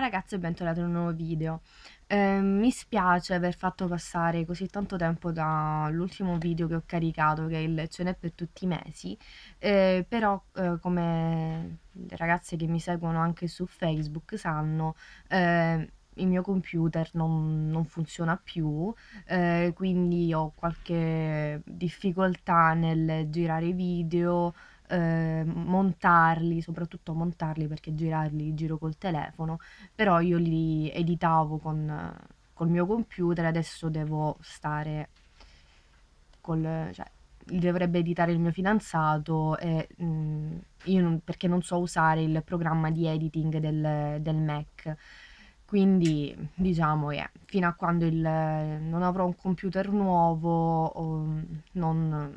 ragazzi e bentornati in un nuovo video. Eh, mi spiace aver fatto passare così tanto tempo dall'ultimo video che ho caricato, che è il Ce n'è per tutti i mesi, eh, però eh, come le ragazze che mi seguono anche su Facebook sanno, eh, il mio computer non, non funziona più, eh, quindi ho qualche difficoltà nel girare video, eh, montarli, soprattutto montarli perché girarli li giro col telefono, però io li editavo con col mio computer, adesso devo stare col, cioè, li dovrebbe editare il mio fidanzato e mh, mm, io non, perché non so usare il programma di editing del, del Mac. Quindi diciamo yeah, fino a quando il, non avrò un computer nuovo non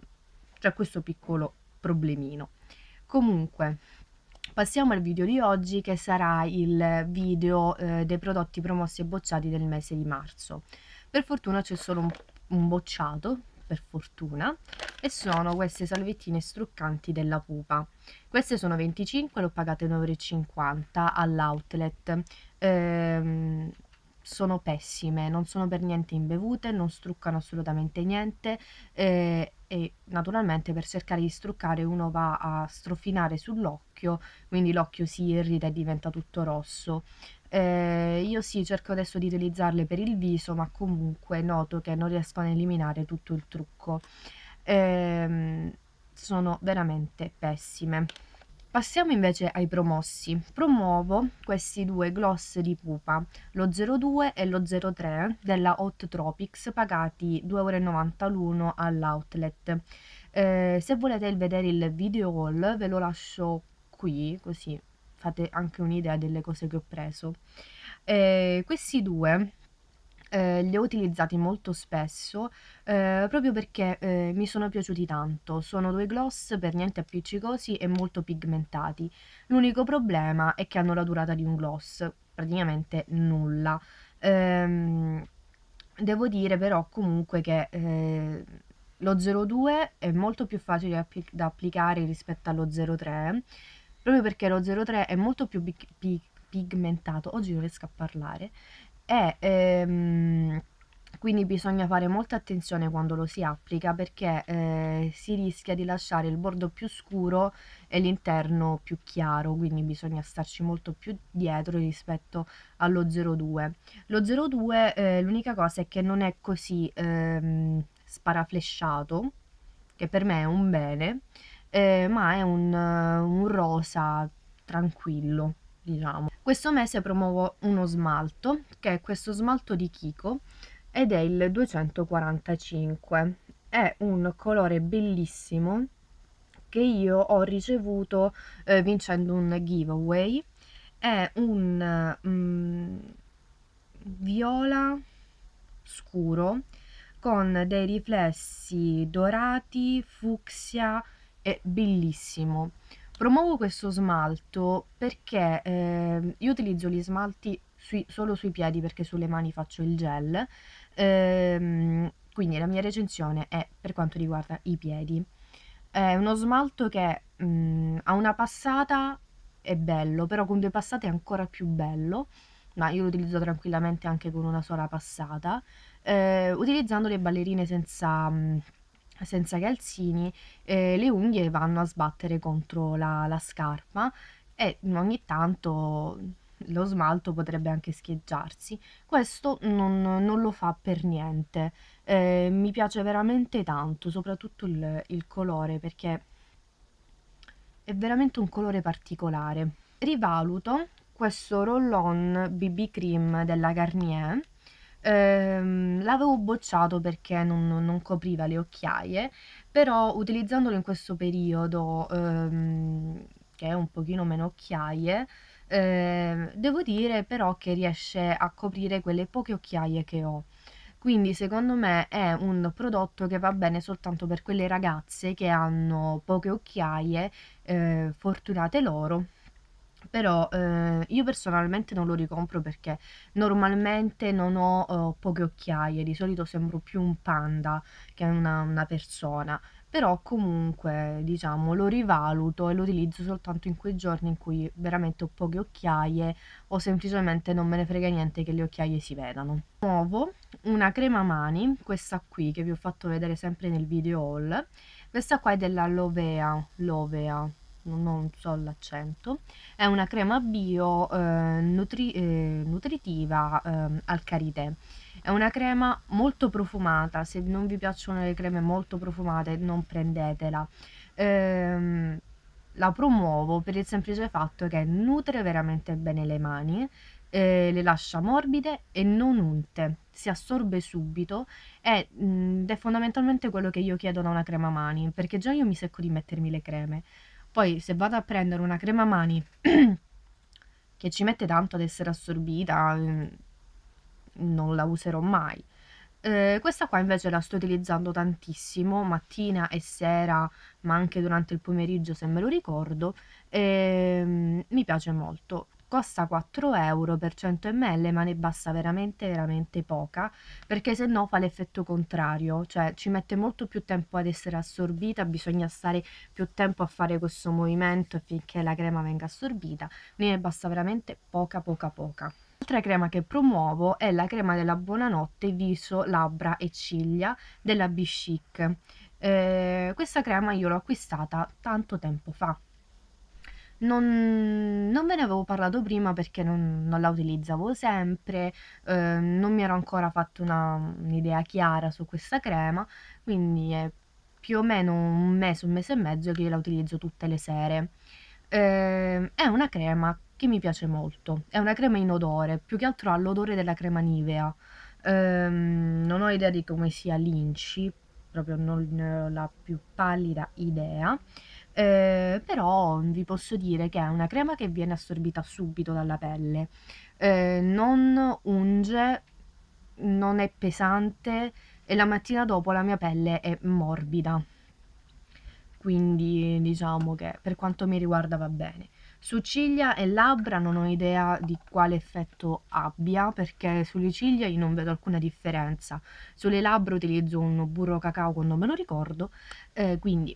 c'è questo piccolo problemino. Comunque, passiamo al video di oggi che sarà il video eh, dei prodotti promossi e bocciati del mese di marzo. Per fortuna c'è solo un, un bocciato, per fortuna, e sono queste salvettine struccanti della pupa. Queste sono 25, le ho pagate 9,50 euro all'outlet. Ehm, sono pessime, non sono per niente imbevute, non struccano assolutamente niente eh, e naturalmente per cercare di struccare uno va a strofinare sull'occhio, quindi l'occhio si irrita e diventa tutto rosso. Eh, io sì, cerco adesso di utilizzarle per il viso, ma comunque noto che non riescono a eliminare tutto il trucco. Eh, sono veramente pessime. Passiamo invece ai promossi. Promuovo questi due gloss di pupa, lo 02 e lo 03 della Hot Tropics, pagati 2,90 euro l'uno all'outlet. Eh, se volete vedere il video haul ve lo lascio qui, così fate anche un'idea delle cose che ho preso. Eh, questi due eh, li ho utilizzati molto spesso eh, proprio perché eh, mi sono piaciuti tanto. Sono due gloss per niente appiccicosi e molto pigmentati. L'unico problema è che hanno la durata di un gloss, praticamente nulla. Ehm, devo dire però comunque che eh, lo 02 è molto più facile da applicare rispetto allo 03 proprio perché lo 03 è molto più pigmentato oggi non riesco a parlare e ehm, quindi bisogna fare molta attenzione quando lo si applica perché eh, si rischia di lasciare il bordo più scuro e l'interno più chiaro, quindi bisogna starci molto più dietro rispetto allo 02. Lo 02 eh, l'unica cosa è che non è così ehm, sparaflesciato, che per me è un bene, eh, ma è un, un rosa tranquillo diciamo. Questo mese promuovo uno smalto, che è questo smalto di Kiko, ed è il 245. È un colore bellissimo che io ho ricevuto eh, vincendo un giveaway. È un mm, viola scuro con dei riflessi dorati, fucsia, è bellissimo. Promuovo questo smalto perché eh, io utilizzo gli smalti sui, solo sui piedi perché sulle mani faccio il gel, ehm, quindi la mia recensione è per quanto riguarda i piedi. È uno smalto che mh, mm, a una passata è bello, però con due passate è ancora più bello, ma io lo utilizzo tranquillamente anche con una sola passata, eh, utilizzando le ballerine senza... Mh, mm, senza calzini, eh, le unghie vanno a sbattere contro la, la scarpa e ogni tanto lo smalto potrebbe anche scheggiarsi. Questo non, non lo fa per niente. Eh, mi piace veramente tanto, soprattutto il, il colore, perché è veramente un colore particolare. Rivaluto questo roll-on BB cream della Garnier Ehm, l'avevo bocciato perché non, non copriva le occhiaie, però utilizzandolo in questo periodo, ehm, che è un pochino meno occhiaie, eh, devo dire però che riesce a coprire quelle poche occhiaie che ho. Quindi secondo me è un prodotto che va bene soltanto per quelle ragazze che hanno poche occhiaie, eh, fortunate loro, però eh, io personalmente non lo ricompro perché normalmente non ho uh, poche occhiaie, di solito sembro più un panda che una, una persona, però comunque diciamo lo rivaluto e lo utilizzo soltanto in quei giorni in cui veramente ho poche occhiaie o semplicemente non me ne frega niente che le occhiaie si vedano. Nuovo una crema mani, questa qui che vi ho fatto vedere sempre nel video haul, questa qua è della Lovea, Lovea non so l'accento, è una crema bio eh, nutri eh, nutritiva eh, al karité. È una crema molto profumata, se non vi piacciono le creme molto profumate non prendetela. Ehm, la promuovo per il semplice fatto che nutre veramente bene le mani, eh, le lascia morbide e non unte, si assorbe subito ed è fondamentalmente quello che io chiedo da una crema mani, perché già io mi secco di mettermi le creme poi se vado a prendere una crema mani che ci mette tanto ad essere assorbita, mm, non la userò mai. Eh, questa qua invece la sto utilizzando tantissimo, mattina e sera, ma anche durante il pomeriggio se me lo ricordo, e mm, mi piace molto costa 4 euro per 100 ml ma ne basta veramente veramente poca perché se no fa l'effetto contrario cioè ci mette molto più tempo ad essere assorbita bisogna stare più tempo a fare questo movimento affinché la crema venga assorbita quindi ne basta veramente poca poca poca L'altra crema che promuovo è la crema della buonanotte viso, labbra e ciglia della B-Chic. Eh, questa crema io l'ho acquistata tanto tempo fa, non, non ve ne avevo parlato prima perché non, non la utilizzavo sempre, eh, non mi ero ancora fatto una, un'idea chiara su questa crema, quindi è più o meno un mese, un mese e mezzo che la utilizzo tutte le sere. Eh, è una crema che mi piace molto, è una crema inodore, più che altro ha l'odore della crema Nivea. Eh, non ho idea di come sia l'Inci, proprio non ho la più pallida idea. Eh, però vi posso dire che è una crema che viene assorbita subito dalla pelle, eh, non unge, non è pesante e la mattina dopo la mia pelle è morbida. Quindi diciamo che per quanto mi riguarda va bene. Su ciglia e labbra non ho idea di quale effetto abbia perché sulle ciglia io non vedo alcuna differenza. Sulle labbra utilizzo un burro cacao quando me lo ricordo, eh, quindi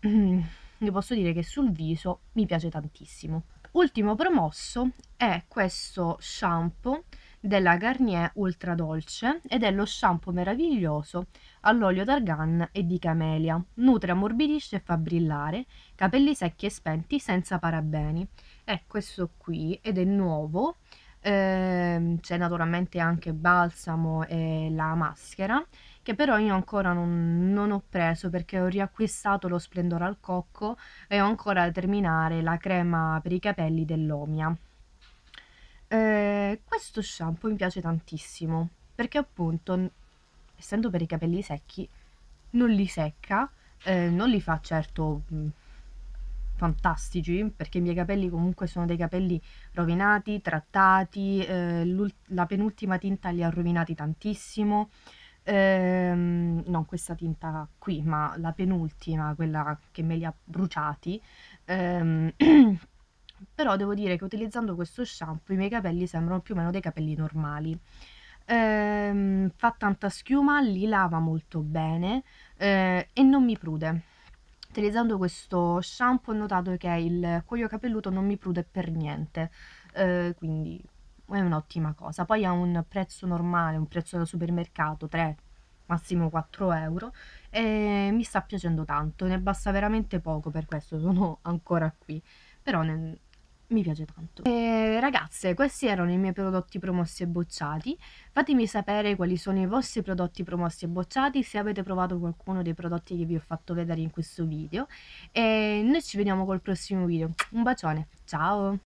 vi posso dire che sul viso mi piace tantissimo. Ultimo promosso è questo shampoo della Garnier Ultra Dolce ed è lo shampoo meraviglioso all'olio d'argan e di camelia. Nutre, ammorbidisce e fa brillare capelli secchi e spenti senza parabeni. È questo qui ed è nuovo. Eh, c'è naturalmente anche balsamo e la maschera che però io ancora non, non, ho preso perché ho riacquistato lo splendore al cocco e ho ancora da terminare la crema per i capelli dell'Omia. Eh, questo shampoo mi piace tantissimo perché appunto, essendo per i capelli secchi, non li secca, eh, non li fa certo mh, fantastici perché i miei capelli comunque sono dei capelli rovinati, trattati, eh, la penultima tinta li ha rovinati tantissimo ehm, non questa tinta qui, ma la penultima, quella che me li ha bruciati. Ehm, però devo dire che utilizzando questo shampoo i miei capelli sembrano più o meno dei capelli normali. Ehm, fa tanta schiuma, li lava molto bene eh, e non mi prude. Utilizzando questo shampoo ho notato che il cuoio capelluto non mi prude per niente, eh, quindi è un'ottima cosa. Poi ha un prezzo normale, un prezzo da supermercato, 3, massimo 4 euro e mi sta piacendo tanto, ne basta veramente poco per questo sono ancora qui, però ne, mi piace tanto. E ragazze, questi erano i miei prodotti promossi e bocciati. Fatemi sapere quali sono i vostri prodotti promossi e bocciati, se avete provato qualcuno dei prodotti che vi ho fatto vedere in questo video. E noi ci vediamo col prossimo video. Un bacione, ciao!